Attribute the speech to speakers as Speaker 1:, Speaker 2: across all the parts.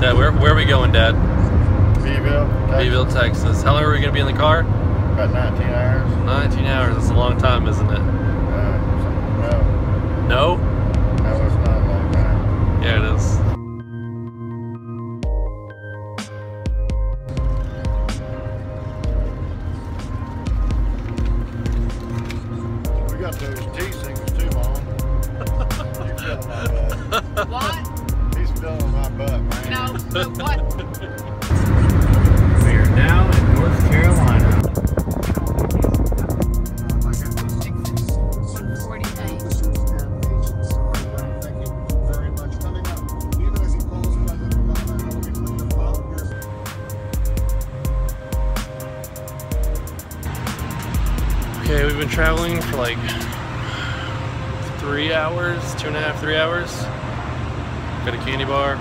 Speaker 1: Dad, where, where are we going, Dad?
Speaker 2: Beeville, Texas.
Speaker 1: Beeville, Texas. How long are we gonna be in the car?
Speaker 2: About 19 hours.
Speaker 1: 19 hours. That's a long time, isn't it?
Speaker 2: Uh,
Speaker 1: No?
Speaker 2: no, no, it's not a long time.
Speaker 1: Yeah, it is.
Speaker 2: We got those T singles too, Mom. He's filling my butt.
Speaker 3: What?
Speaker 2: He's filling my butt,
Speaker 4: We are now in North Carolina.
Speaker 1: Okay, we've been traveling for like three hours, two and a half, three hours. Got a candy bar,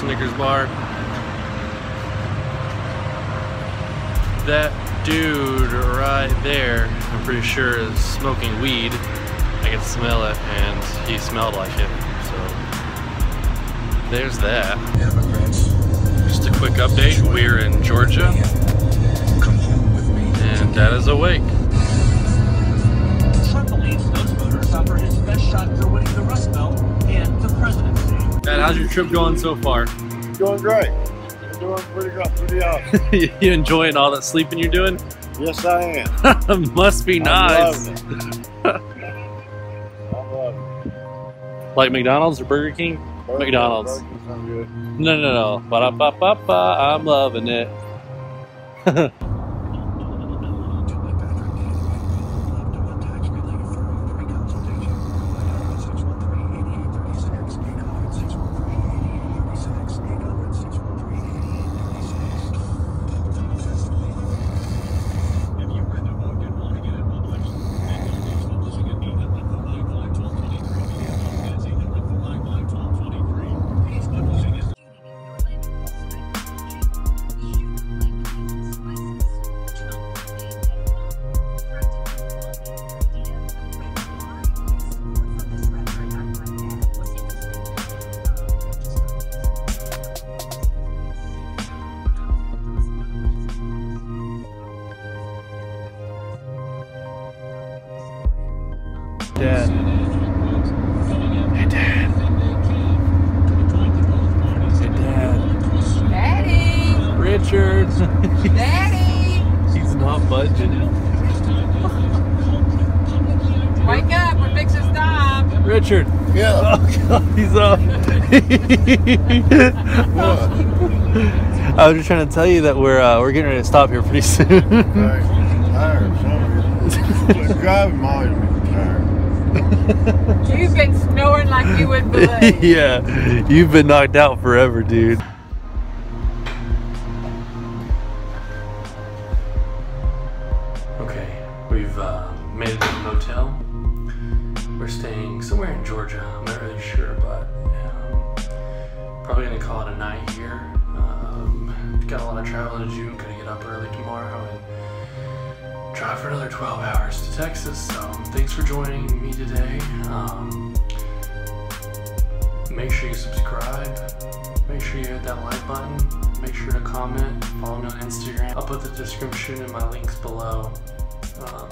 Speaker 1: Snickers bar. That dude right there, I'm pretty sure is smoking weed. I can smell it, and he smelled like it. So there's that. Just a quick update. We're in Georgia, and Dad is awake.
Speaker 5: Trump believes those voters offer his best shot
Speaker 1: how's your trip going so far?
Speaker 2: Going great. Doing pretty good, pretty awesome.
Speaker 1: you enjoying all that sleeping you're doing?
Speaker 2: Yes, I am.
Speaker 1: Must be nice.
Speaker 2: I'm loving it.
Speaker 1: Like McDonald's or Burger King?
Speaker 2: Burger-
Speaker 1: McDonald's.
Speaker 2: good.
Speaker 1: No, no, no. Ba-da-ba-ba-ba. I'm loving it. Dad. Hey, Dad. Hey, Dad.
Speaker 3: Daddy!
Speaker 1: Richard.
Speaker 3: Daddy!
Speaker 1: He's not budging.
Speaker 3: Wake up, we're fixing to stop.
Speaker 1: Richard.
Speaker 2: Yeah.
Speaker 1: Oh, God, he's up.
Speaker 2: What?
Speaker 1: I was just trying to tell you that we're uh, we're getting ready to stop here pretty soon.
Speaker 2: Hey, tired, son of. Driving always tired.
Speaker 3: You've been snoring like you would believe.
Speaker 1: yeah, you've been knocked out forever, dude. Okay, we've uh, made it to the motel. We're staying somewhere in Georgia. I'm not really sure, but um, probably gonna call it a night here. Um, got a lot of traveling to do. Gonna get up early tomorrow and drive for another 12 hours to Texas. So thanks for joining me today. Um, make sure you subscribe. Make sure you hit that like button. Make sure to comment. Follow me on Instagram. I'll put the description and my links below. Um,